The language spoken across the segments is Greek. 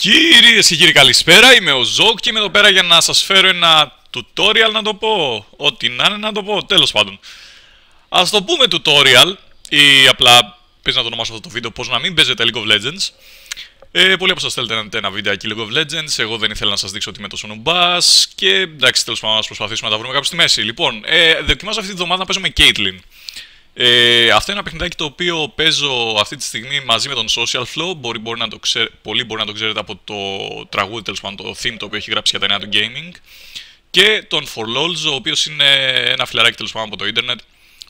Κυρίες και κύριοι καλησπέρα, είμαι ο Ζόκ και είμαι εδώ πέρα για να σας φέρω ένα tutorial να το πω, ό,τι να είναι να το πω, τέλος πάντων. Ας το πούμε tutorial, ή απλά πες να το ονομάσω αυτό το βίντεο, πώς να μην παίζετε League of Legends. Ε, πολλοί από σας θέλετε να δείτε ένα βίντεο εκεί League of Legends, εγώ δεν ήθελα να σας δείξω ότι είμαι τόσο νουμπάς και εντάξει τέλος πάντων να προσπαθήσουμε να τα βρούμε κάπου στη μέση. Λοιπόν, ε, δοκιμάζω αυτή τη βδομάδα να παίζω με Caitlyn. Ε, αυτό είναι ένα παιχνιδάκι το οποίο παίζω αυτή τη στιγμή μαζί με τον Social Flow. Μπορεί, μπορεί να το ξέρ, πολλοί μπορεί να το ξέρετε από το τραγούδι, τέλος πάντων, το theme το οποίο έχει γράψει για τα νέα του gaming. Και τον For Lols, ο οποίος είναι ένα φιλαράκι τέλος πάντων από το Ιντερνετ.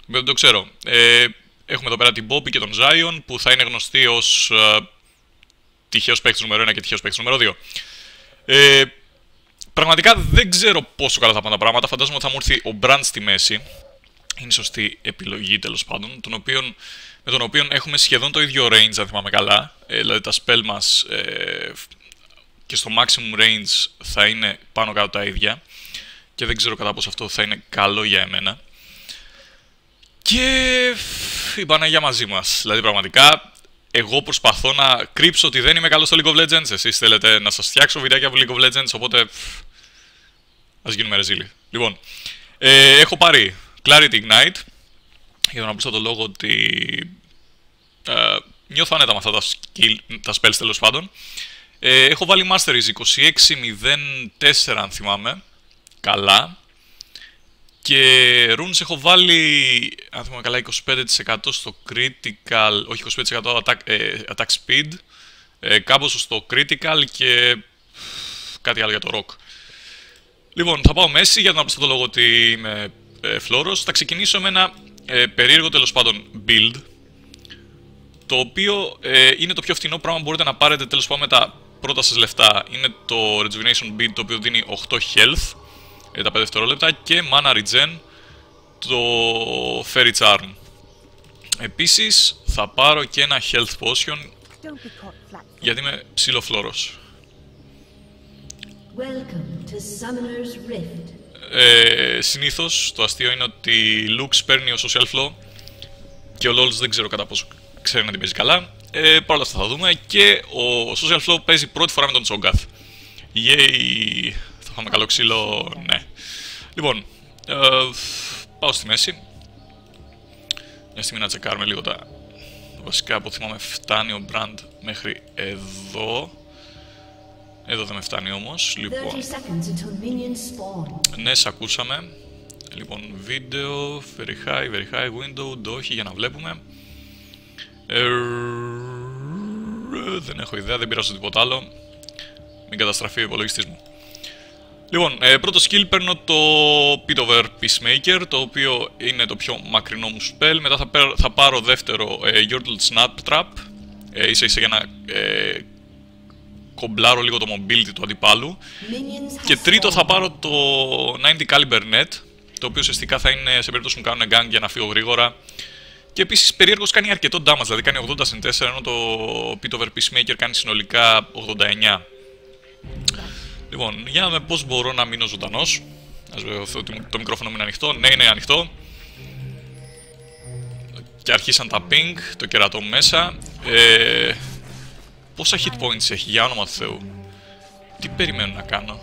Δεν το ξέρω. Ε, έχουμε εδώ πέρα την Bobby και τον Zion που θα είναι γνωστοί ως ε, τυχαίος παίκτης νούμερο 1 και τυχαίος παίκτης νούμερο 2. Ε, πραγματικά δεν ξέρω πόσο καλά θα πάνε τα πράγματα. Φαντάζομαι ότι θα μου έρθει ο Brand στη μέση είναι σωστή επιλογή τέλος πάντων, τον οποίον, με τον οποίο έχουμε σχεδόν το ίδιο range, αν θυμάμαι καλά. Ε, δηλαδή τα spell μας ε, και στο maximum range θα είναι πάνω κάτω τα ίδια. Και δεν ξέρω κατά πόσο αυτό θα είναι καλό για εμένα. Και η Παναγία μαζί μας. Δηλαδή πραγματικά εγώ προσπαθώ να κρύψω ότι δεν είμαι καλός στο League of Legends. Εσείς θέλετε να σας φτιάξω βιντεάκια από League of Legends, οπότε ας γίνουμε ρεζίλοι. Λοιπόν, ε, έχω πάρει Clarity Ignite, για τον απλούστατο λόγο ότι ε, νιώθω άνετα με αυτά τα, skill, τα spells τέλος πάντων. Ε, έχω βάλει Masteries 26-04 αν θυμάμαι, καλά. Και runes έχω βάλει, αν θυμάμαι καλά, 25% στο critical, όχι 25% attack, ε, attack speed, ε, κάπως στο critical και κάτι άλλο για το rock. Λοιπόν, θα πάω μέση για τον απλούστατο λόγο ότι είμαι ε, Φλόρος. Θα ξεκινήσω με ένα ε, περίεργο τέλος πάντων build, το οποίο ε, είναι το πιο φθηνό πράγμα που μπορείτε να πάρετε τέλος πάντων με τα πρώτα σας λεφτά. Είναι το Rejuvenation Bead, το οποίο δίνει 8 health, ε, τα 5 δευτερόλεπτα, και Mana Regen, το Fairy Charm. Επίσης, θα πάρω και ένα Health Potion, γιατί είμαι ψιλοφλόρος. Welcome to Summoner's Rift. Ε, Συνήθως το αστείο είναι ότι Lux παίρνει ο Social Flow και ο LOLs δεν ξέρω κατά πόσο ξέρει να την παίζει καλά. Ε, Παρ' όλα αυτά θα δούμε και ο Social Flow παίζει πρώτη φορά με τον Cho'Gath. Yay! Θα φάμε καλό ξύλο, ναι. Λοιπόν, ε, πάω στη μέση. Μια στιγμή να τσεκάρουμε λίγο τα βασικά από θυμάμαι φτάνει ο Brand μέχρι εδώ. Εδώ δεν με φτάνει όμως. Λοιπόν. Ναι, σε ακούσαμε. Λοιπόν, βίντεο, very high, very high, window, όχι για να βλέπουμε. Ε, δεν έχω ιδέα, δεν πειράζω τίποτα άλλο. Μην καταστραφεί ο υπολογιστή μου. Λοιπόν, ε, πρώτο skill παίρνω το Pitover Peacemaker, το οποίο είναι το πιο μακρινό μου spell. Μετά θα, θα πάρω δεύτερο ε, Yordle Snap Trap, ε, ίσα ίσα για να ε, κομπλάρω λίγο το mobility του αντιπάλου. Και τρίτο θα πάρω το 90 caliber net, το οποίο ουσιαστικά θα είναι σε περίπτωση που μου κάνουν gang για να φύγω γρήγορα. Και επίσης περίεργος κάνει αρκετό damage, δηλαδή κάνει 80 συν 4, ενώ το Pit Over Peacemaker κάνει συνολικά 89. Λοιπόν, για να δούμε πώς μπορώ να μείνω ζωντανός. Α βεβαιωθώ ότι το μικρόφωνο μου είναι ανοιχτό. Ναι, είναι ανοιχτό. Και αρχίσαν τα ping, το κερατό μου μέσα. Ε, Πόσα hit points έχει, για όνομα του Θεού; Τι περιμένω να κάνω;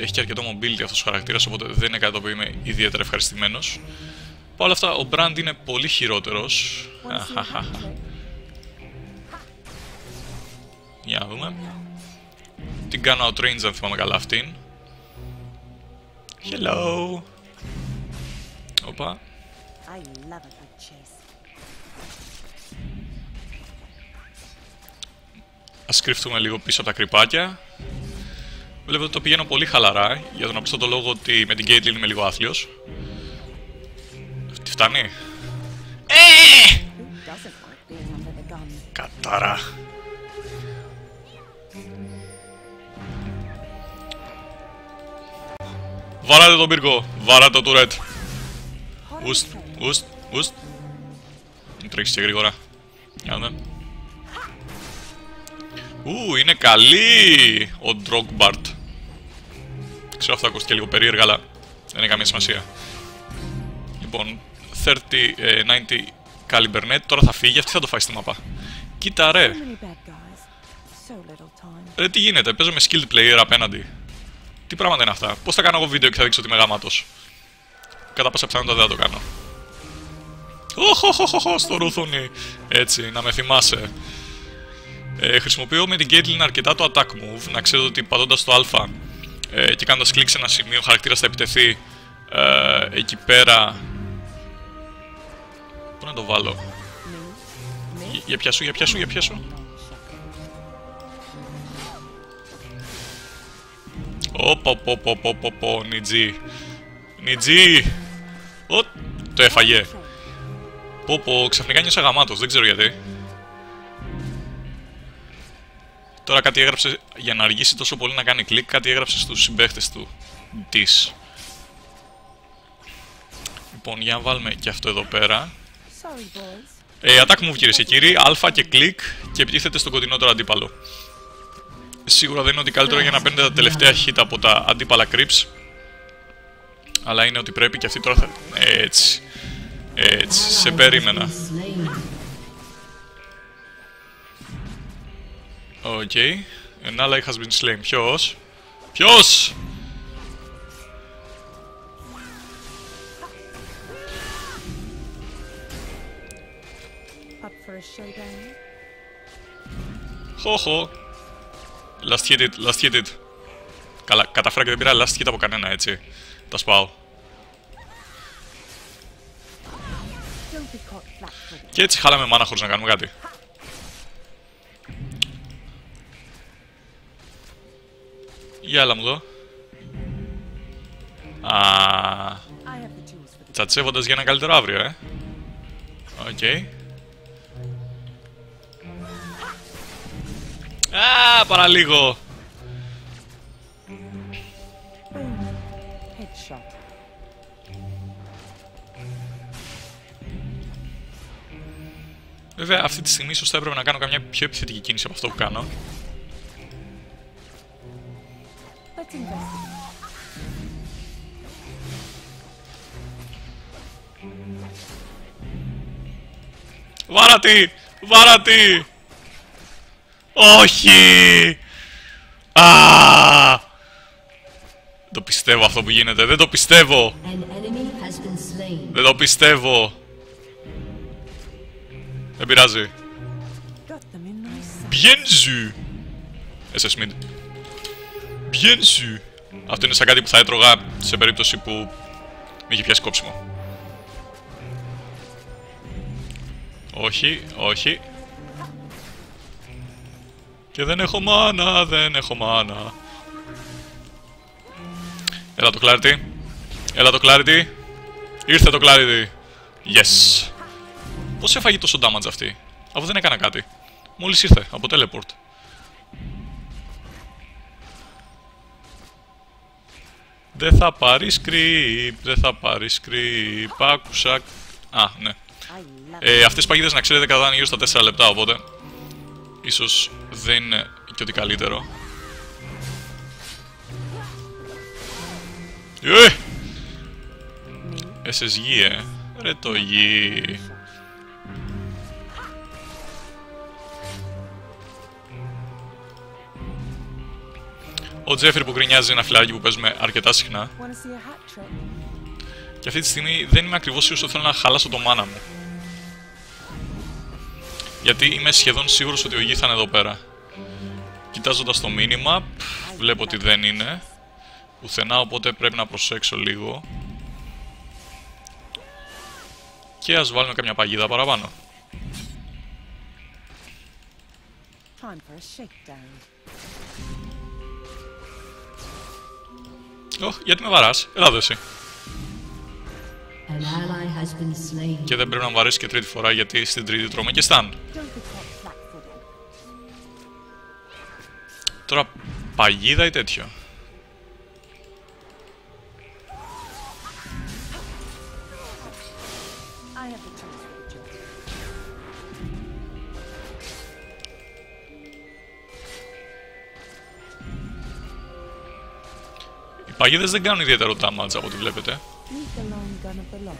Έχει και αρκετό mobility αυτός ο χαρακτήρας, οπότε δεν είναι κάτι το οποίο είμαι ιδιαίτερα ευχαριστημένος. Παρ' όλα αυτά, ο Brand είναι πολύ χειρότερος. Για να δούμε. Την κάνω outrange αν θυμάμαι καλά αυτήν. Hello. Οπα. Ας κρυφτούμε λίγο πίσω από τα κρυπάκια. Βλέπετε ότι το πηγαίνω πολύ χαλαρά, για τον απλό το λόγο ότι με την Caitlyn είμαι λίγο άθλιος. Τι φτάνει; Ε! Κατάρα. Βαράτε τον πύργο, βαράτε το turret. Ουστ, ουστ, ουστ. Μην τρέξεις και γρήγορα. Για να δούμε. Ου, είναι καλή ο Ντρόγκμπαρτ. Ξέρω αυτό ακούστηκε λίγο περίεργα, αλλά δεν έχει καμία σημασία. Λοιπόν, 30, 90 caliber net, τώρα θα φύγει, αυτή θα το φάει στη μαπά. Κοίτα ρε. So little time. Ρε τι γίνεται, παίζω με skilled player απέναντι. Τι πράγματα είναι αυτά. Πώς θα κάνω εγώ βίντεο και θα δείξω ότι είμαι γάμματο. Κατά πάσα πιθανότητα δεν θα το κάνω. Οχοχοχοχο, στο ρούθουνι. Έτσι, να με θυμάσαι. Ε, χρησιμοποιώ με την Caitlyn αρκετά το attack move. Να ξέρετε ότι πατώντας το α ε, και κάνοντας κλικ σε ένα σημείο, ο χαρακτήρας θα επιτεθεί ε, εκεί πέρα. Πού να το βάλω; Για, για πιάσου, για πιάσου, για πιάσου. Ωπα, ωπα, ωπα, ωπα, ωπα, ωπα, Νιτζί. Νιτζί. Ω, το έφαγε. Πω πω, ξαφνικά νιώσα γαμάτος, δεν ξέρω γιατί. Τώρα κάτι έγραψε, για να αργήσει τόσο πολύ να κάνει κλικ, κάτι έγραψε στους συμπαίχτες του. Της. Λοιπόν, για να βάλουμε και αυτό εδώ πέρα. Sorry, boys. Ε, attack move κυρίε και κύριοι, α και κλικ και επιτίθεται στο κοντινότερο αντίπαλο. Σίγουρα δεν είναι ότι καλύτερο για να παίρνετε τα τελευταία hit από τα αντίπαλα creeps. Αλλά είναι ότι πρέπει και αυτή τώρα θα... Έτσι. Έτσι. Σε περίμενα. OK. Okay. An ally has been slain. Ποιος; Ποιος; Up for a showdown. Χοχο. Last hit it, last hit it. Καλά, καταφέρα και δεν πήρα last hit από κανένα, έτσι. Τα σπάω. Don't be caught flat-footed. Και έτσι χάλαμε mana χωρίς να κάνουμε κάτι. Για έλα μου εδώ. Α, I have the tools for the τσατσεύοντας για ένα καλύτερο αύριο, ε. Οκ. Α, παραλίγο. headshot. Βέβαια, αυτή τη στιγμή ίσως θα έπρεπε να κάνω καμιά πιο επιθετική κίνηση από αυτό που κάνω. Let's investigate. Βάρατη! Βάρατη! Όχι! Α! Δεν το πιστεύω αυτό που γίνεται. Δεν το πιστεύω. An enemy has been slain. Δεν το πιστεύω. Δεν πειράζει. Got them in my sight. Bien σου. SS mid. Bien σου. Αυτό είναι σαν κάτι που θα έτρωγα σε περίπτωση που με είχε πιάσει κόψιμο. Όχι, όχι. Και δεν έχω μάνα, δεν έχω μάνα. Έλα το clarity. Έλα το clarity. Ήρθε το clarity. Yes. Πώς έφαγε τόσο damage αυτή, αφού δεν έκανα κάτι. Μόλις ήρθε, από teleport. Δεν θα πάρει creep, δεν θα πάρει creep. Άκουσα. Α, ναι. I love Ε, αυτές οι παγίδες να ξέρετε κρατάνε γύρω στα 4 λεπτά, οπότε ίσως δεν είναι και ότι καλύτερο. Ε! SSG, ε. Ρε το γη. Ο Τζέφρι που γκρινιάζει ένα φιλάκι που παίζουμε αρκετά συχνά. Wanna see a hat trick? Και αυτή τη στιγμή δεν είμαι ακριβώς σίγουρος ότι θέλω να χαλάσω το μάνα μου. Γιατί είμαι σχεδόν σίγουρος ότι ο γη θα είναι εδώ πέρα. Κοιτάζοντας το μήνυμα, πφ, βλέπω ότι δεν είναι. Πουθενά, οπότε πρέπει να προσέξω λίγο. Και ας βάλουμε καμιά παγίδα παραπάνω. Time for a shakedown. Ωχ, γιατί με βαράς; Έλα εδώ εσύ. An ally has been slain. Και δεν πρέπει να μου βαρέσεις και τρίτη φορά γιατί στην τρίτη τρώμε και στάν. Don't be caught flat-footed. Τώρα παγίδα ή τέτοιο; Οι παγίδες δεν κάνουν ιδιαίτερο damage από ό,τι βλέπετε. Meet the long gun of the law.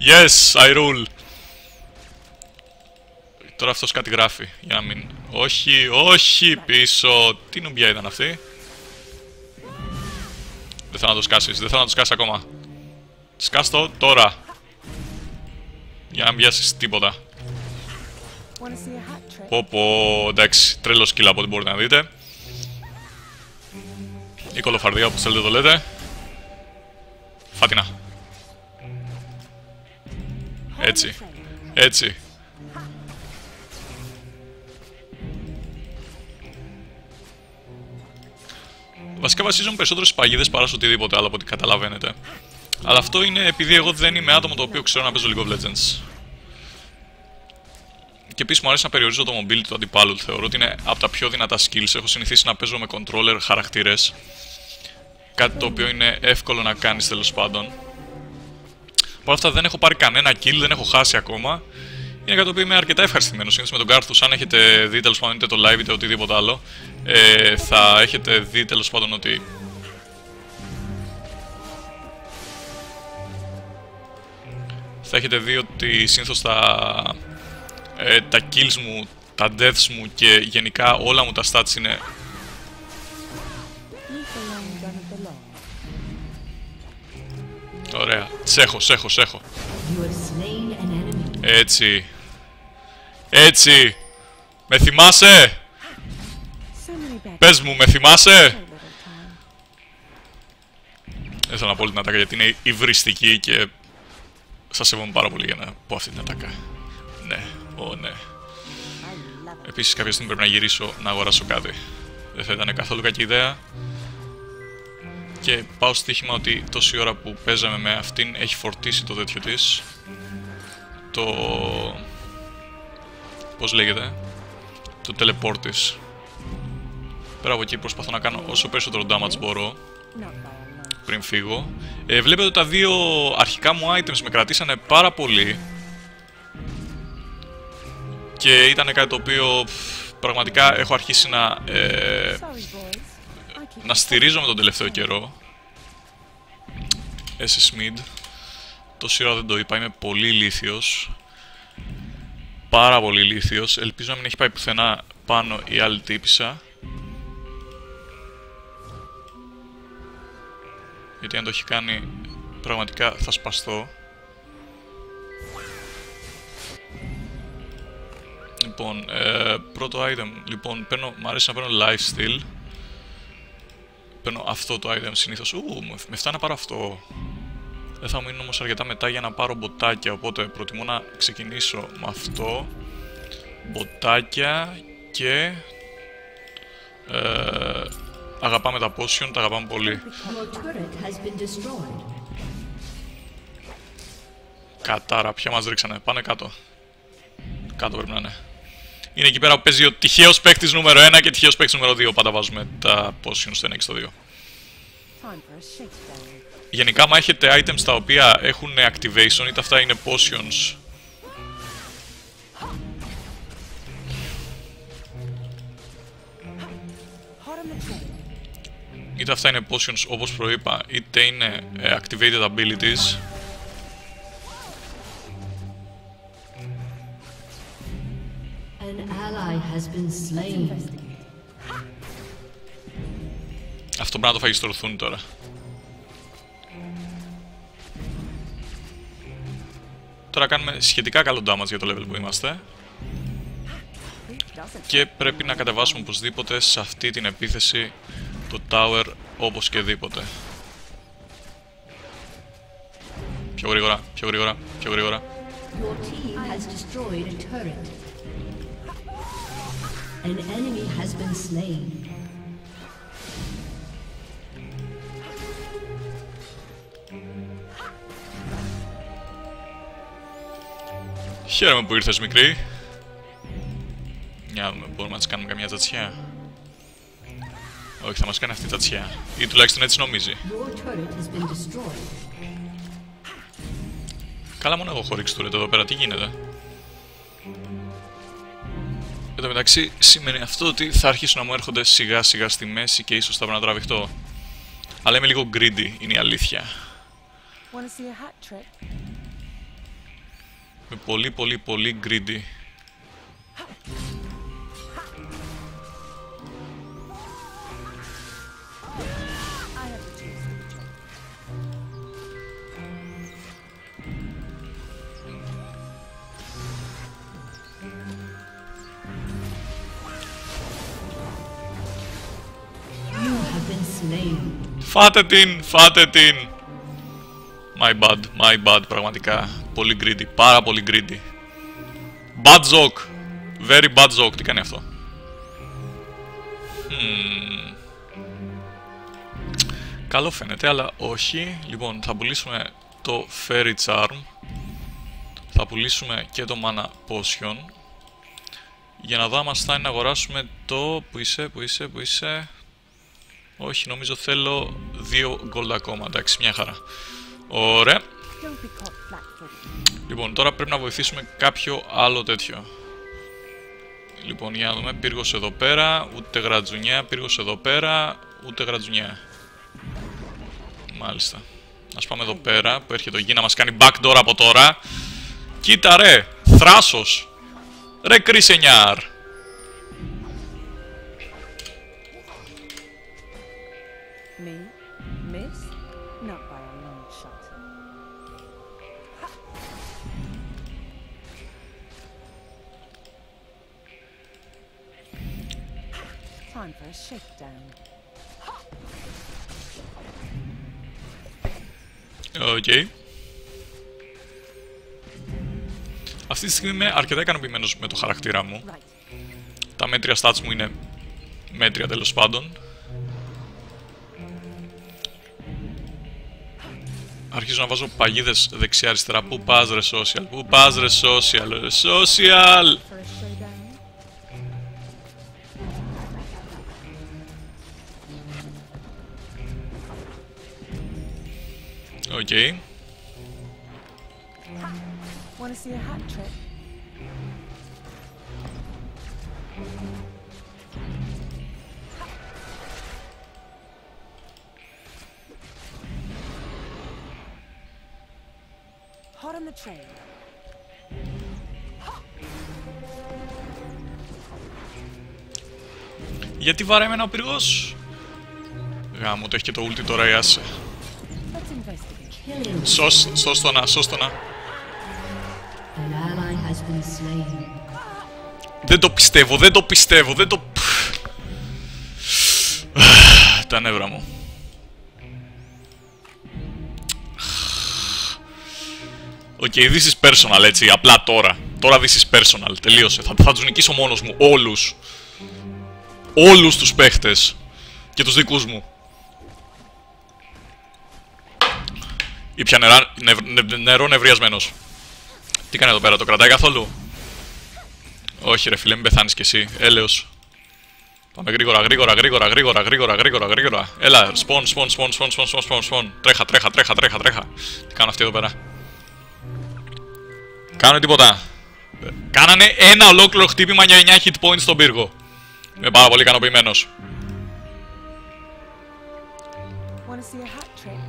Yes, I rule. Τώρα αυτός κάτι γράφει, για να μην... Όχι, όχι, πίσω. Τι νουμπιά ήταν αυτή; Δεν θέλω να το σκάσεις, δεν θέλω να το σκάσεις ακόμα. Σκάστο τώρα. Για να μην πιάσεις τίποτα. Πω πω, εντάξει, τρελό σκύλα από ό,τι μπορείτε να δείτε. Η κολοφαρδία, όπως θέλετε το λέτε. Φάτινα. Έτσι. Έτσι. Βασικά βασίζομαι περισσότερο στι παγίδες παρά σε οτιδήποτε άλλο από ό,τι καταλαβαίνετε. Αλλά αυτό είναι επειδή εγώ δεν είμαι άτομο το οποίο ξέρω να παίζω League of Legends. Και επίσης μου αρέσει να περιορίζω το mobility του αντιπάλου. Θεωρώ ότι είναι από τα πιο δυνατά skills. Έχω συνηθίσει να παίζω με controller χαρακτήρες. Κάτι το οποίο είναι εύκολο να κάνεις τέλος πάντων. Παρ' όλα αυτά δεν έχω πάρει κανένα kill, δεν έχω χάσει ακόμα. Είναι κάτι το οποίο είμαι αρκετά ευχαριστημένος. Συνήθως με τον Garthus, αν έχετε δει τέλος πάντων είτε το live είτε οτιδήποτε άλλο, ε, θα έχετε δει τέλος πάντων ότι. Θα έχετε δει ότι συνήθως τα, ε, τα kills μου, τα deaths μου και γενικά όλα μου τα stats είναι Leave alone gonna belong. ωραία. Σέχω, σέχω, σέχω. You have slain an enemy. Έτσι. Έτσι. Με θυμάσαι; So many beggars. Πες μου, με So θυμάσαι; little time. Δεν θέλω να πω όλη την ατάκα γιατί είναι υβριστική και σας σέβομαι πάρα πολύ για να πω αυτή την ατάκα. Ναι, ω ναι. I love it. Επίσης κάποια στιγμή πρέπει να γυρίσω να αγοράσω κάτι. Δεν θα ήταν καθόλου κακή ιδέα. Και πάω στοίχημα ότι τόση ώρα που παίζαμε με αυτήν έχει φορτίσει το τέτοιο της. Το... Πώς λέγεται. Το teleport της. Πέρα από εκεί προσπαθώ να κάνω όσο περισσότερο damage μπορώ Not by a long πριν φύγω. Ε, βλέπετε ότι τα δύο αρχικά μου items με κρατήσανε πάρα πολύ. Και ήταν κάτι το οποίο πφ, πραγματικά έχω αρχίσει να, ε, Sorry, boys. I keep να στηρίζομαι τον τελευταίο καιρό. SS Mid. Τόση ώρα δεν το είπα, είμαι πολύ ηλίθιος. Πάρα πολύ ηλίθιος. Ελπίζω να μην έχει πάει πουθενά πάνω η άλλη τύπησα. Γιατί αν το έχει κάνει, πραγματικά θα σπαστώ. Λοιπόν, ε, πρώτο item. Λοιπόν, παίρνω, μου αρέσει να παίρνω lifesteal. Παίρνω αυτό το item συνήθως. Ου, με, με φτάνει να πάρω αυτό. Δεν θα μου μείνουν όμως αρκετά μετά για να πάρω μποτάκια, οπότε προτιμώ να ξεκινήσω με αυτό. Μποτάκια και... Ε, αγαπάμε τα potion, τα αγαπάμε πολύ. Your turret has been destroyed. Κατάρα, ποια μας ρίξανε. Πάνε κάτω. Κάτω πρέπει να είναι. Είναι εκεί πέρα που παίζει ο τυχαίος παίκτης νούμερο 1 και τυχαίος παίκτης νούμερο 2. Πάντα βάζουμε τα potions στο 1 και στο 2. time for a shakedown. Γενικά, άμα έχετε items τα οποία έχουν activation, είτε αυτά είναι potions. Hot on the trail. Είτε αυτά είναι potions όπως προείπα, είτε είναι ε, activated abilities. Αυτό πρέπει να το φαγιστρωθούν τώρα. Τώρα κάνουμε σχετικά καλό damage για το level που είμαστε. Who doesn't? Και πρέπει να κατεβάσουμε οπωσδήποτε σε αυτή την επίθεση το tower όπως και δίποτε. Πιο γρήγορα, πιο γρήγορα, πιο γρήγορα. Your team has destroyed a turret. An enemy has been slain. Χαίρομαι που ήρθες μικρή. Για να δούμε, μπορούμε να της κάνουμε καμιά τσατσιά. Όχι, θα μας κάνει αυτή η τσατσιά. Ή τουλάχιστον έτσι νομίζει. Your turret has been destroyed. Καλά μόνο εγώ έχω ρίξει το εδώ πέρα, τι γίνεται; Τω μεταξύ σημαίνει αυτό ότι θα αρχίσουν να μου έρχονται σιγά σιγά στη μέση και ίσως θα πρέπει να τραβηχτώ. Αλλά είμαι λίγο greedy, είναι η αλήθεια. Want to see a hat trick? Είμαι πολύ πολύ πολύ greedy. Φάτε την, φάτε την. My bad, my bad, πραγματικά. Πολύ greedy, πάρα πολύ greedy. Bad joke. Very bad joke. Τι κάνει αυτό; Hmm. Καλό φαίνεται, αλλά όχι. Λοιπόν, θα πουλήσουμε το Fairy Charm. Θα πουλήσουμε και το Mana Potion. Για να δω άμα φτάνει να αγοράσουμε το... Πού είσαι, πού είσαι, πού είσαι... Όχι, νομίζω θέλω δύο gold ακόμα. Εντάξει, μια χαρά. Ωραία. Don't be caught flat-footed. Λοιπόν, τώρα πρέπει να βοηθήσουμε κάποιο άλλο τέτοιο. Λοιπόν, για να δούμε. Πύργος εδώ πέρα, ούτε γρατζουνιά. Πύργος εδώ πέρα, ούτε γρατζουνιά. Μάλιστα. Ας πάμε εδώ πέρα, που έρχεται ο γη να μας κάνει backdoor από τώρα. Κοίτα ρε, θράσος. Ρε κρίσενιάρ. Time for a shakedown. OK. Αυτή τη στιγμή είμαι αρκετά ικανοποιημένος με το χαρακτήρα μου. Right. Τα μέτρια stats μου είναι μέτρια τέλος πάντων. Αρχίζω να βάζω παγίδες δεξιά-αριστερά. Πού πας ρε social, πού πας ρε social, ρε social! Γιατί βαράει με ένα ο πυργός; Γαμώτο, έχει και το ulti τώρα η άσε. Let's investigate. Killing. Σώσ, σώσ' το να, σώσ' το να. An ally has been slain. Δεν το πιστεύω, δεν το πιστεύω, δεν το... Τα νεύρα μου. OK, okay, this is personal, έτσι, απλά τώρα. Τώρα this is personal, τελείωσε. Θα, θα τους νικήσω μόνος μου, όλους. Όλους τους παίχτες. Και τους δικούς μου. Ήπια νερά, νευ, νευ, νερό νευριασμένος. Τι κάνει εδώ πέρα, το κρατάει καθόλου; Όχι ρε φίλε, μην πεθάνεις κι εσύ. Έλεος. Πάμε γρήγορα, γρήγορα, γρήγορα, γρήγορα, γρήγορα, γρήγορα, γρήγορα. Έλα, spawn, spawn, spawn, spawn, spawn, spawn, spawn, spawn. Τρέχα, τρέχα, τρέχα, τρέχα, τρέχα. Τι κάνουν αυτοί εδώ πέρα; Κάνουν τίποτα; Κάνανε ένα ολόκληρο χτύπημα για 9 hit points στον πύργο. Είμαι πάρα πολύ ικανοποιημένος. Want to see a hat trick?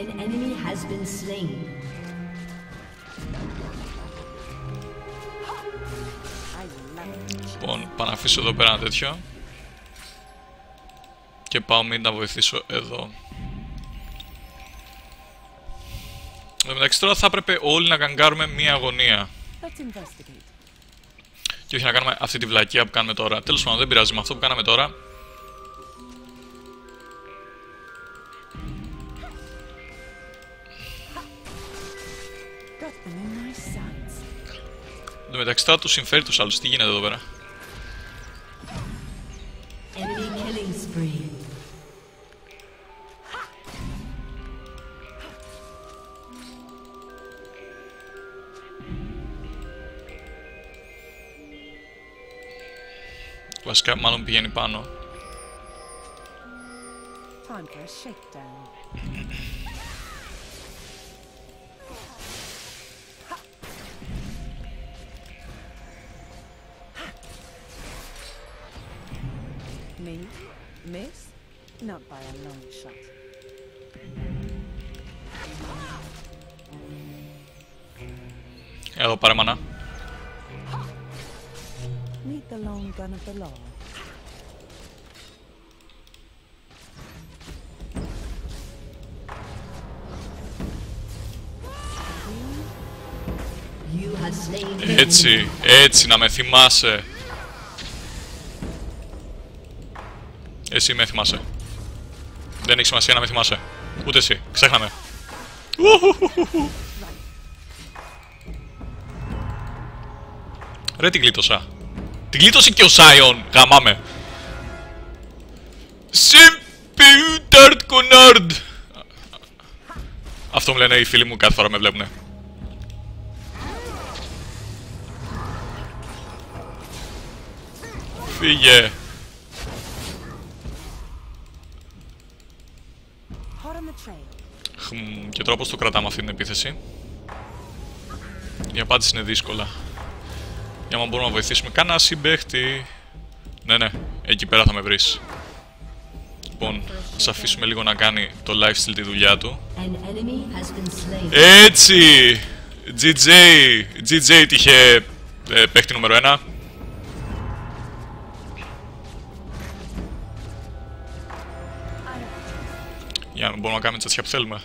An enemy has been slain. I love it. Λοιπόν, πάω να αφήσω εδώ πέρα ένα τέτοιο. Και πάω μην να βοηθήσω εδώ. Εν τω μεταξύ τώρα θα έπρεπε όλοι να καγκάρουμε μία αγωνία. Let's investigate. Και όχι να κάνουμε αυτή τη βλακεία που κάνουμε τώρα. Τέλος πάντων, δεν πειράζει με αυτό που κάναμε τώρα. Got them in my sights. Εν τω μεταξύ τώρα τους συμφέρει τους άλλους. Τι γίνεται εδώ πέρα; Βασικά μάλλον πηγαίνει πάνω. Time for a shakedown. Me? Miss? Not by a long shot. Εδώ πάρε μανά. Meet the long gun of the law. You You have slain the enemy. Έτσι, έτσι να με θυμάσαι. Εσύ με θυμάσαι. Δεν έχει σημασία να με θυμάσαι. Ούτε εσύ. Ξέχναμε. Ουουχουχουχου. Ρε την γλίτωσα. Την γλίτωσε και ο Σάιον. Γαμάμε. Συμπιουταρτ κονάρντ. Αυτό μου λένε οι φίλοι μου κάθε φορά με βλέπουνε. Φύγε. Hot on the trail. Χμ, και τώρα πώς το κρατάμε αυτή την επίθεση. Η απάντηση είναι δύσκολα. Για να μπορούμε να βοηθήσουμε κανένα συμπέχτη. Ναι, ναι, εκεί πέρα θα με βρεις. Λοιπόν, ας αφήσουμε λίγο να κάνει το lifestyle τη δουλειά του. An enemy has been slain. Έτσι! GJ! GJ τύχε ε, παίχτη νούμερο 1. Για να μπορούμε να κάνουμε τσατσιά που θέλουμε.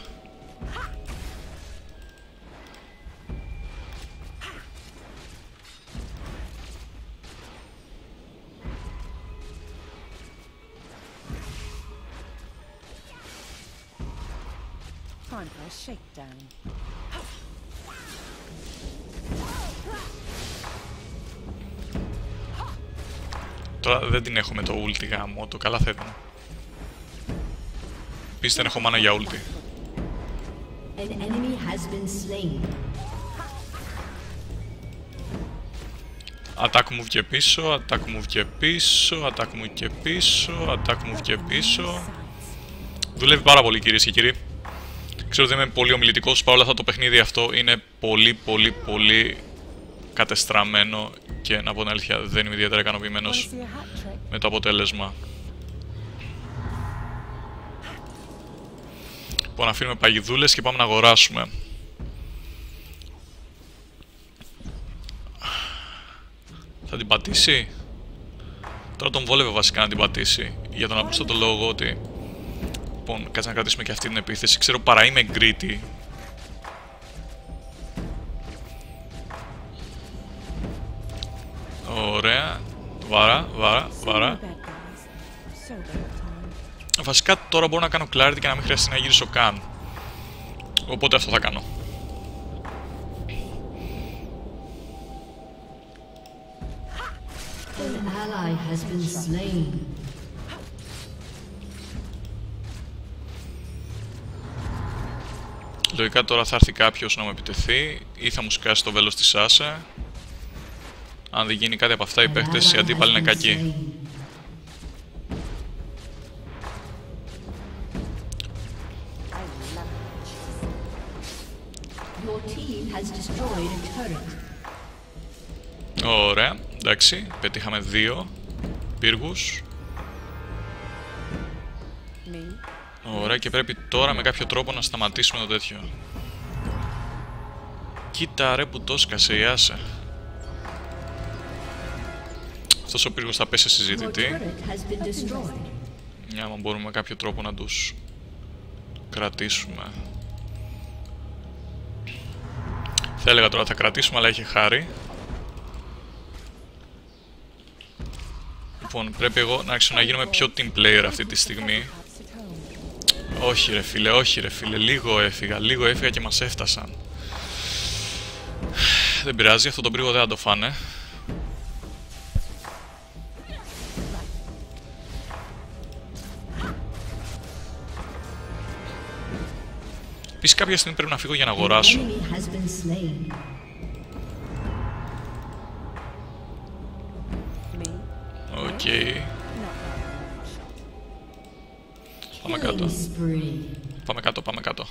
Δεν την έχω με το ulti γάμο, το καλά θα ήταν. Επίσης δεν έχω μάνα για ulti. An enemy has been slain. Attack move και πίσω, attack move και πίσω, attack move και πίσω, attack move και πίσω. Δουλεύει πάρα πολύ κυρίες και κύριοι. Ξέρω ότι είμαι πολύ ομιλητικός, παρόλα αυτά το παιχνίδι αυτό είναι πολύ πολύ πολύ κατεστραμμένο και να πω την αλήθεια δεν είμαι ιδιαίτερα ικανοποιημένος Want to see a hat trick? με το αποτέλεσμα. Λοιπόν, αφήνουμε παγιδούλες και πάμε να αγοράσουμε. Θα την πατήσει; Τώρα τον βόλευε βασικά να την πατήσει. Για τον απλούστατο λόγο ότι... Λοιπόν, κάτσε να κρατήσουμε και αυτή την επίθεση. Ξέρω παρά είμαι greedy. Ωραία. Βάρα, βάρα, So βάρα. many bad guys. So little time. Βασικά τώρα μπορώ να κάνω clarity και να μην χρειαστεί να γυρίσω καν. Οπότε αυτό θα κάνω. An ally has been slain. Λογικά τώρα θα έρθει κάποιος να μου επιτεθεί ή θα μου σκάσει το βέλος της Σάσα. Αν δεν γίνει κάτι από αυτά, οι An παίχτες οι ally αντίπαλοι has είναι been κακοί. slain. I love it. Your team has destroyed a turret. Ωραία, εντάξει, πετύχαμε δύο πύργους. Me. Ωραία, και πρέπει τώρα με κάποιο τρόπο να σταματήσουμε το τέτοιο. Κοίτα ρε που το σκασε Αυτός ο πύργος θα πέσει σε Your συζητητή. turret has been destroyed. Για να μπορούμε με κάποιο τρόπο να τους κρατήσουμε. Θα έλεγα τώρα θα κρατήσουμε, αλλά είχε χάρη. Λοιπόν, πρέπει εγώ να άρχισω να γίνομαι πιο team player αυτή τη στιγμή. Perhaps at home. Όχι ρε φίλε, όχι ρε φίλε, λίγο έφυγα, λίγο έφυγα και μας έφτασαν. Δεν πειράζει, αυτό το πύργο δεν θα το φάνε. Κάποια στιγμή πρέπει να φύγω για να An αγοράσω. enemy has been slain. Me; Οκ. Not bad. Shot. Πάμε Killing κάτω. spree. Πάμε κάτω, πάμε κάτω.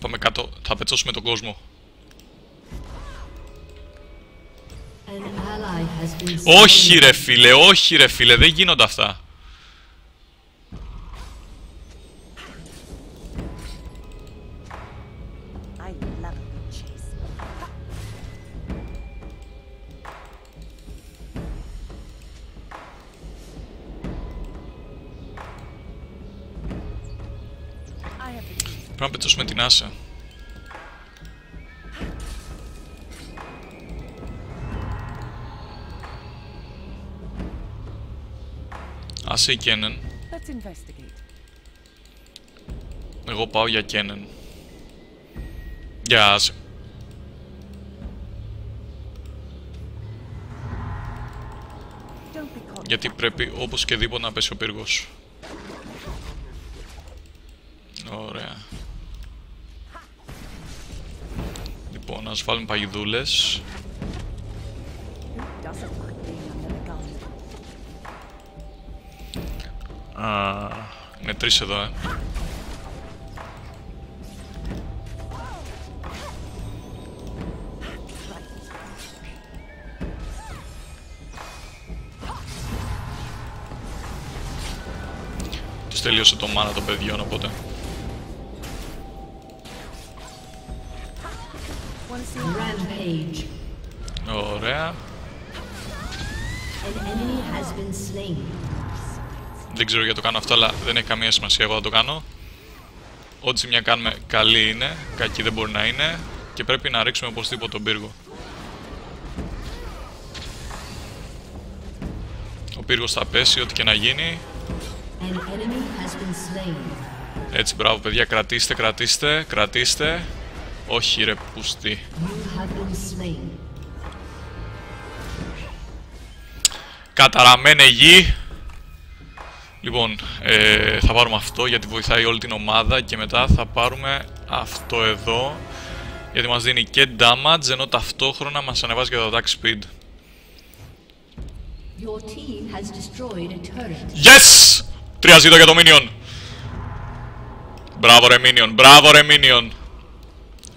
Πάμε κάτω, θα πετσώσουμε τον κόσμο. An ally has been slain. Όχι ρε φίλε, όχι ρε φίλε, δεν γίνονται αυτά. Πρέπει να πετούσουμε την άσα. Άσε η Εγώ πάω για Κένεν. Για άσε. Γιατί πρέπει όπως και δίποτα να πέσει ο πύργος. Λοιπόν, ας βάλουμε παγιδούλες. Who doesn't like being under the gun? Α, είναι τρεις εδώ, ε. Τους τελείωσε το μάνα των παιδιών, οπότε. Rampage. Ωραία. An enemy has been slain. Δεν ξέρω γιατί το κάνω αυτό, αλλά δεν έχει καμία σημασία. Εγώ θα το κάνω. Ό,τι ζημιά κάνουμε καλή είναι, κακή δεν μπορεί να είναι και πρέπει να ρίξουμε οπωσδήποτε τον πύργο. Ο πύργος θα πέσει, ό,τι και να γίνει. An enemy has been slain. Έτσι, μπράβο παιδιά, κρατήστε, κρατήστε, κρατήστε. Όχι ρε πουστή. You have been slain. Καταραμένε γη. Λοιπόν, ε, θα πάρουμε αυτό γιατί βοηθάει όλη την ομάδα και μετά θα πάρουμε αυτό εδώ γιατί μας δίνει και damage ενώ ταυτόχρονα μας ανεβάζει και το attack speed. Your team has destroyed a turret. Yes! Τρία ζήτω για το Minion. Μπράβο ρε Minion, μπράβο ρε Minion.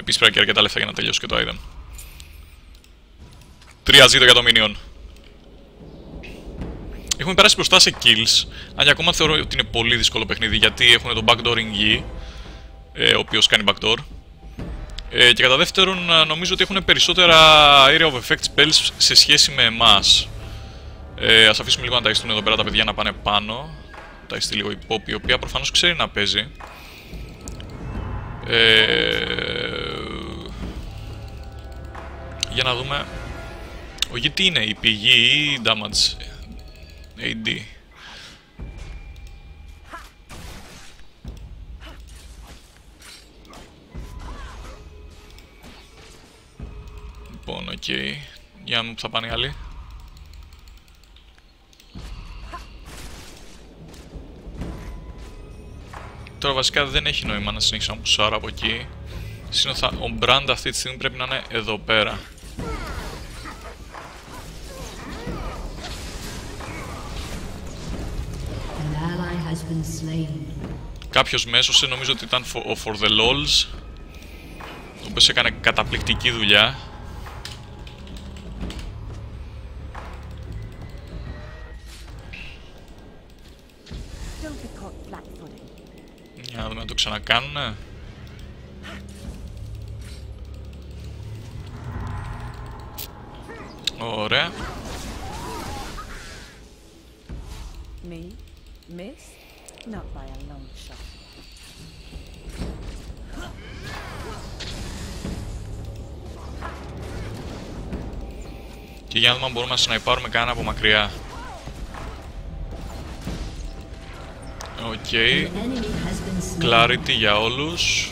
Επίσης πρέπει και αρκετά λεφτά για να τελειώσει και το item. Τρία ζήτω για το Minion. Έχουμε περάσει μπροστά σε kills, αν και ακόμα θεωρώ ότι είναι πολύ δύσκολο παιχνίδι γιατί έχουν τον backdooring γη, ε, ο οποίος κάνει backdoor. Ε, και κατά δεύτερον, α, νομίζω ότι έχουν περισσότερα area of effect spells σε σχέση με εμάς. Ε, ας αφήσουμε λίγο να ταϊστούν εδώ πέρα τα παιδιά να πάνε πάνω. Ταϊστεί λίγο η Poppy, η οποία προφανώς ξέρει να παίζει. Ε, για να δούμε. Ο γη τι είναι, η πηγή ή damage. AD. Λοιπόν, οκ. Για να δούμε που θα πάνε οι άλλοι. Τώρα βασικά δεν έχει νόημα να συνεχίσω να πουσάρω από εκεί. Σύνολα, ο Brand αυτή τη στιγμή πρέπει να είναι εδώ πέρα. Κάποιος μέσος, ε, νομίζω ότι ήταν for, ο For The Lols, ο οποίος έκανε καταπληκτική δουλειά. Don't be caught flat-footed. Για να δούμε αν το ξανακάνουνε. Και για να δούμε αν μπορούμε να σναϊπάρουμε κανένα από μακριά. Ok. An enemy has been slain. Clarity για όλους.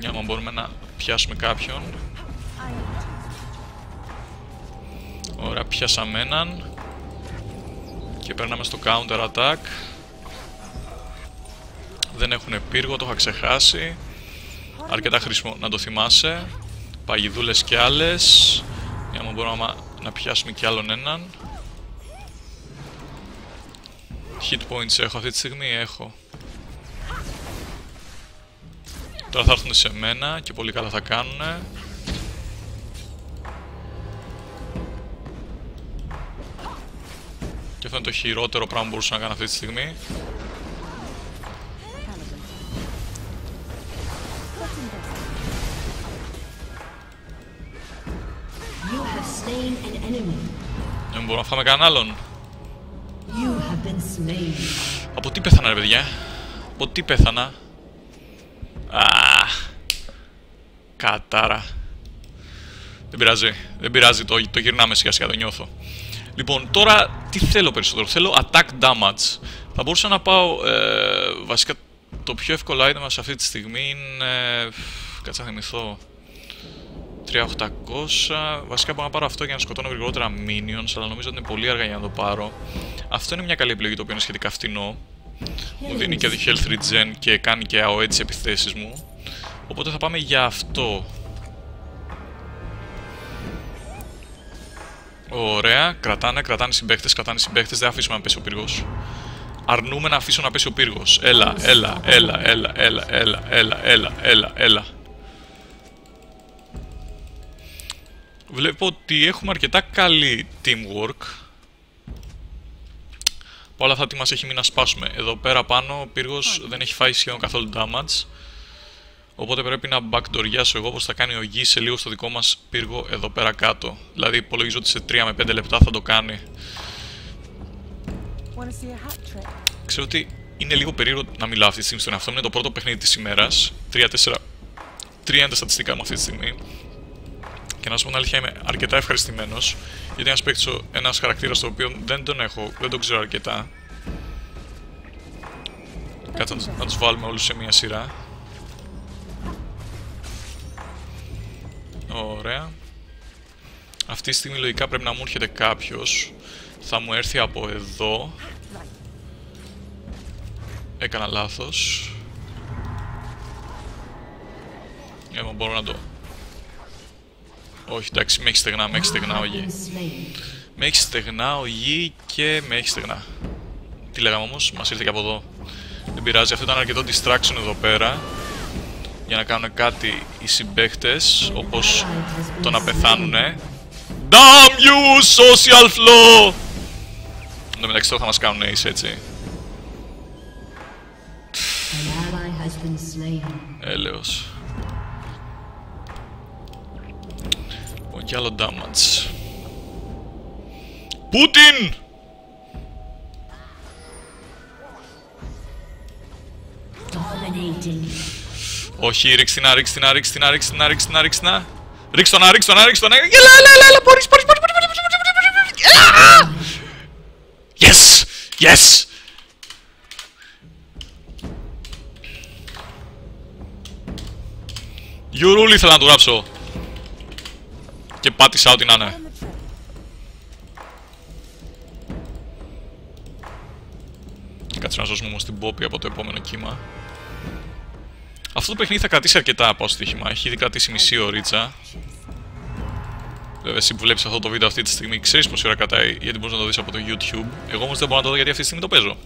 Για να μπορούμε να πιάσουμε κάποιον. Ωραία, πιάσαμε έναν. Και περνάμε στο counter attack. Δεν έχουν πύργο, το είχα ξεχάσει. Αρκετά χρήσιμο να το θυμάσαι. Παγιδούλες κι άλλες. Για να μπορούμε να- να πιάσουμε κι άλλον έναν. Hit points έχω αυτή τη στιγμή, έχω. Τώρα θα έρθουν σε μένα και πολύ καλά θα κάνουνε. Και αυτό είναι το χειρότερο πράγμα που μπορούσα να κάνω αυτή τη στιγμή. Μπορούμε να φάμε κανέναν άλλον. You have been slain. Από τι πέθανα ρε παιδιά; Από τι πέθανα; Αχ. Κατάρα. Δεν πειράζει. Δεν πειράζει. Το, το γυρνάμε σιγά σιγά. Το νιώθω. Λοιπόν, τώρα τι τι θέλω περισσότερο; Θέλω attack damage. Θα μπορούσα να πάω. Ε, βασικά το πιο εύκολο item σε αυτή τη στιγμή είναι. ε, Κάτσε να θυμηθώ. 3800. Βασικά μπορώ να πάρω αυτό για να σκοτώνω γρηγορότερα minions, αλλά νομίζω ότι είναι πολύ αργά για να το πάρω. Αυτό είναι μια καλή επιλογή το οποίο είναι σχετικά φθηνό. Μου δίνει και health regen και κάνει και AOE τις επιθέσεις μου. Οπότε θα πάμε για αυτό. Ωραία, κρατάνε, κρατάνε συμπαίχτες, κρατάνε συμπαίχτες, δεν αφήσουμε να πέσει ο πύργος. Αρνούμε να αφήσω να πέσει ο πύργος. Έλα, έλα, έλα, έλα, έλα, έλα, έλα, έλα, έλα, έλα. Βλέπω ότι έχουμε αρκετά καλή teamwork. Όλα αυτά τι μας έχει μείνει να σπάσουμε. Εδώ πέρα πάνω ο πύργος δεν έχει φάει σχεδόν καθόλου damage. Οπότε πρέπει να backdooριάσω εγώ πως θα κάνει ο γη σε λίγο στο δικό μας πύργο εδώ πέρα κάτω. Δηλαδή υπολογίζω ότι σε 3 με 5 λεπτά θα το κάνει. Want to see a hat trick? Ξέρω ότι είναι λίγο περίεργο να μιλάω αυτή τη στιγμή στον εαυτό μου. Είναι το πρώτο παιχνίδι της ημέρας. 3-4... 3 είναι τα στατιστικά μου αυτή τη στιγμή. Και να σου πω την αλήθεια, είμαι αρκετά ευχαριστημένος γιατί ένας παίκτης, ένας χαρακτήρας το οποίο δεν τον έχω, δεν τον ξέρω αρκετά. Κάτσε να, τους- να τους βάλουμε όλους σε μία σειρά. Ωραία. Αυτή τη στιγμή λογικά πρέπει να μου έρχεται κάποιος. Θα μου έρθει από εδώ. Έκανα λάθος. Ε, μα μπορώ να το... Όχι, εντάξει, με έχει στεγνά, με έχει στεγνά ο Have γη. been slain. Με έχει στεγνά ο γη και με έχει στεγνά. Τι λέγαμε όμως, μας ήρθε και από εδώ. Δεν πειράζει, αυτό ήταν αρκετό distraction εδώ πέρα. Για να κάνουν κάτι οι συμπαίχτες, όπως το να πεθάνουνε. Damn you, social flow! Εν τω μεταξύ τώρα θα μας κάνουν ace, έτσι. An ally has been slain. Έλεος. κι άλλο damage. Πούτιν! Όχι, ρίξτε να, ρίξτε την ρίξτε να, ρίξτε να, ρίξτε να, ρίξτε να. Ρίξτε να, ρίξτε να, ρίξτε να. Έλα, έλα, έλα, έλα, μπορείς, μπορείς, μπορείς, μπορείς, μπορείς, Yes! Yes! Γιουρούλ ήθελα να του γράψω. Και πάτησα ό,τι να είναι. On the train. Κάτσε να σώσουμε όμως την Πόπη από το επόμενο κύμα. Αυτό το παιχνίδι θα κρατήσει αρκετά από στοίχημα. Έχει ήδη κρατήσει μισή ωρίτσα. Βέβαια, εσύ που βλέπεις αυτό το βίντεο αυτή τη στιγμή ξέρεις πόση ώρα κρατάει, γιατί μπορείς να το δεις από το YouTube. Εγώ όμως δεν μπορώ να το δω γιατί αυτή τη στιγμή το παίζω.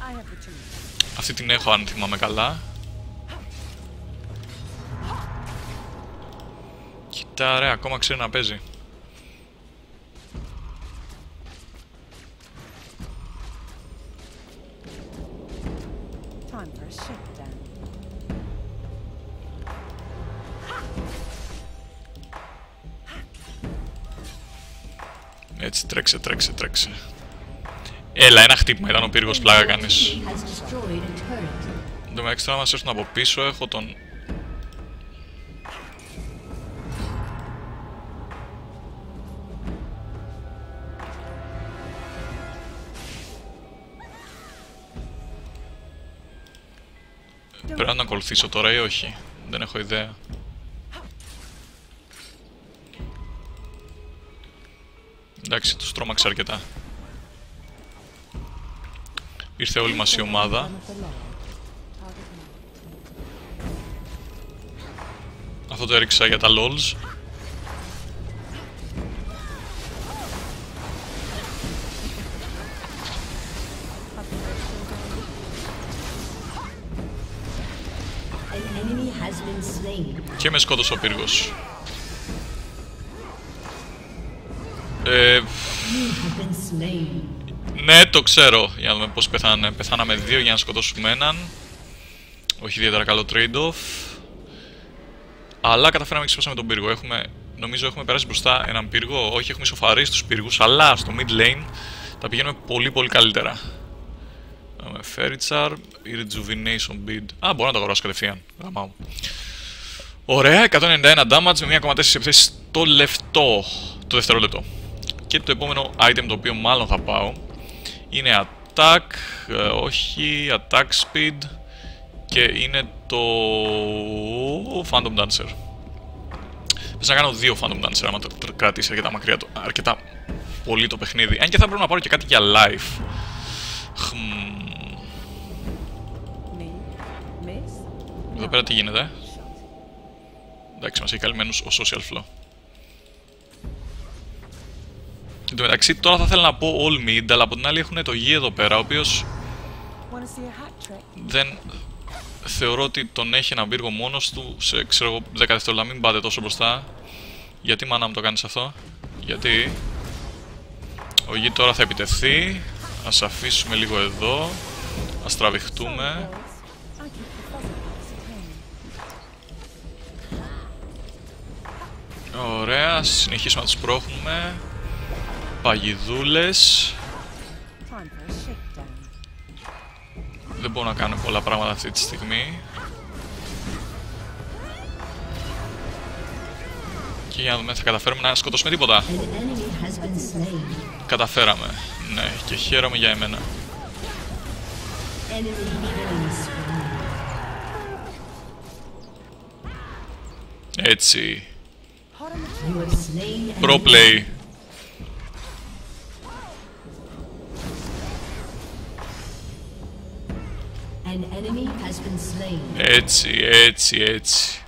I have the truth. Αυτή την έχω, αν θυμάμαι καλά. Κοίτα, ρε, ακόμα ξέρει να παίζει. Time for a shakedown. Έτσι, τρέξε, τρέξε, τρέξε. Έλα, ένα χτύπημα ήταν ο πύργος πλάκα κάνεις. He has destroyed a turret. Εν τω μεταξύ τώρα μας έρθουν από πίσω, έχω τον... Πρέπει να τον ακολουθήσω τώρα ή όχι. Δεν έχω ιδέα. Εντάξει, τους τρόμαξε αρκετά. Ήρθε όλη μας η ομάδα. One of the law. Target marked. Αυτό το έριξα για τα LOLs. Και με σκότωσε ο πύργος. Ε, You have been slain. ναι, το ξέρω. Για να δούμε πώς πεθάνε. Πεθάναμε δύο για να σκοτώσουμε έναν. Όχι ιδιαίτερα καλό trade-off. Αλλά καταφέραμε και σπάσαμε τον πύργο. Έχουμε, νομίζω έχουμε περάσει μπροστά έναν πύργο. Όχι, έχουμε σοφαρίσει τους πύργους. Αλλά στο mid lane τα πηγαίνουμε πολύ πολύ καλύτερα. Έχουμε Fairy Charm ή Rejuvenation Bead. Α, μπορώ να το αγοράσω κατευθείαν. Γαμά μου. Ωραία, 191 damage με 1,4 επιθέσεις το λεφτό, το δευτερόλεπτο. Και το επόμενο item το οποίο μάλλον θα πάω είναι attack, ε, όχι, attack speed και είναι το Phantom Dancer. Πες να κάνω δύο Phantom Dancer άμα το κρατήσει αρκετά μακριά, το, αρκετά πολύ το παιχνίδι. Αν και θα πρέπει να πάρω και κάτι για life. Χμ, Me, miss, Εδώ πέρα τι γίνεται; Εντάξει, μας έχει καλυμμένους ο social flow. Εν τω μεταξύ, τώρα θα ήθελα να πω all mid, αλλά από την άλλη έχουν το γη εδώ πέρα, ο οποίος wanna see a hat trick? δεν θεωρώ ότι τον έχει έναν πύργο μόνος του σε, ξέρω εγώ, 10 δευτερόλεπτα. Μην πάτε τόσο μπροστά. Γιατί μάνα μου το κάνεις αυτό; Γιατί ο γη τώρα θα επιτεθεί. Ας αφήσουμε λίγο εδώ. Ας τραβηχτούμε. Ωραία, ας συνεχίσουμε να τους πρόχνουμε. Παγιδούλες. Time for a shakedown. Δεν μπορώ να κάνω πολλά πράγματα αυτή τη στιγμή. Και για να δούμε, θα καταφέρουμε να σκοτώσουμε τίποτα. An enemy has been slain. Καταφέραμε. Ναι, και χαίρομαι για εμένα. Enemy killing spree. Έτσι. Πρόπλευρε. Έτσι, έτσι, έτσι.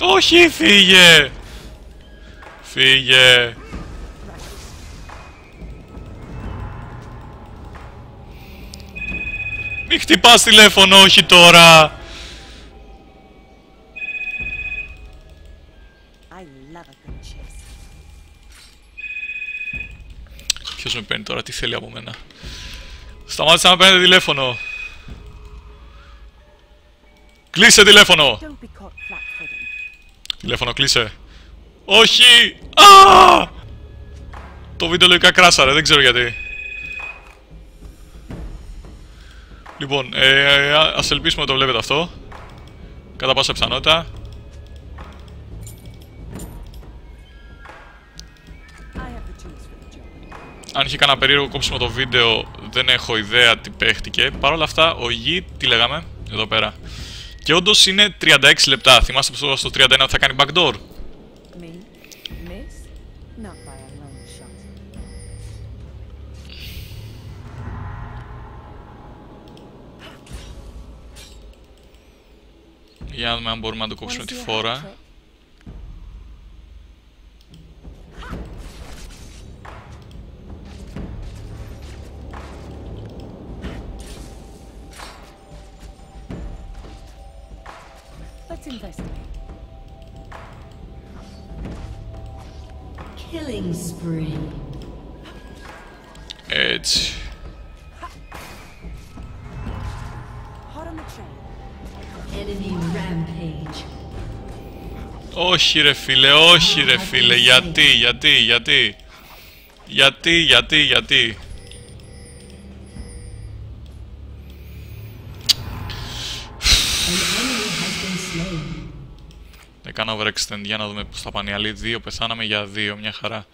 Όχι, φύγε. Φύγε. Μη χτυπάς τηλέφωνο, όχι τώρα! I love a good chase. Ποιος με παίρνει τώρα, τι θέλει από μένα. Σταμάτησε να παίρνει τηλέφωνο. Κλείσε τηλέφωνο! Don't be caught flat-footed. Τηλέφωνο κλείσε. Όχι! Α! Το βίντεο λογικά κράσαρε, δεν ξέρω γιατί. Λοιπόν, ε, ε, ας ελπίσουμε ότι το βλέπετε αυτό. Κατά πάσα πιθανότητα. I have the tools for the job. Αν είχε κανένα περίεργο κόψιμο το βίντεο, δεν έχω ιδέα τι παίχτηκε. Παρ' όλα αυτά, ο Γη, τι λέγαμε, εδώ πέρα. Και όντως είναι 36 λεπτά. Θυμάστε που στο 31 ότι θα κάνει backdoor; Για να δούμε αν μπορούμε να το Wanna κόψουμε τη see a hat φόρα. trick? Let's investigate. Killing spree. Έτσι. Hot on the train. Enemy rampage. Όχι ρε φίλε, όχι ρε φίλε. Γιατί, γιατί, γιατί. Γιατί, γιατί, γιατί. An enemy has been slain. Έκανα overextend για να δούμε πώς θα πάνε οι άλλοι δύο. Πεθάναμε για δύο, μια χαρά.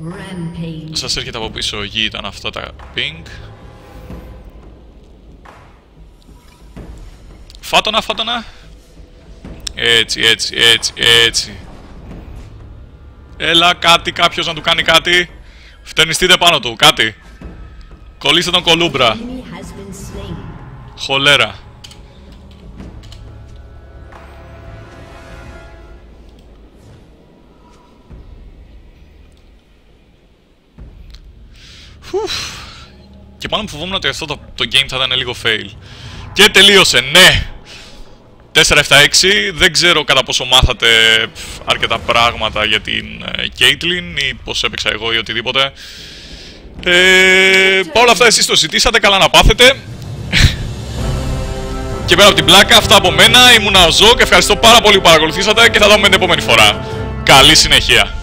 Rampage. Σας έρχεται από πίσω γη ήταν αυτά τα ping. Φάτονα, φάτονα. Έτσι, έτσι, έτσι, έτσι. Έλα κάτι, κάποιος να του κάνει κάτι. Φτερνιστείτε πάνω του, κάτι. Κολλήστε τον κολούμπρα. Enemy has been slain. Χολέρα. Φουφ. Και πάνω μου φοβόμουν ότι αυτό το, το game θα ήταν λίγο fail. Και τελείωσε, ναι! 4-7-6, δεν ξέρω κατά πόσο μάθατε πφ, αρκετά πράγματα για την ε, Caitlyn ή πως έπαιξα εγώ ή οτιδήποτε. Ε, Παρ' όλα αυτά εσείς το ζητήσατε, καλά να πάθετε. Και πέρα από την πλάκα, αυτά από μένα. Ήμουν ο Ζω και ευχαριστώ πάρα πολύ που παρακολουθήσατε και θα τα δούμε την επόμενη φορά. Καλή συνέχεια.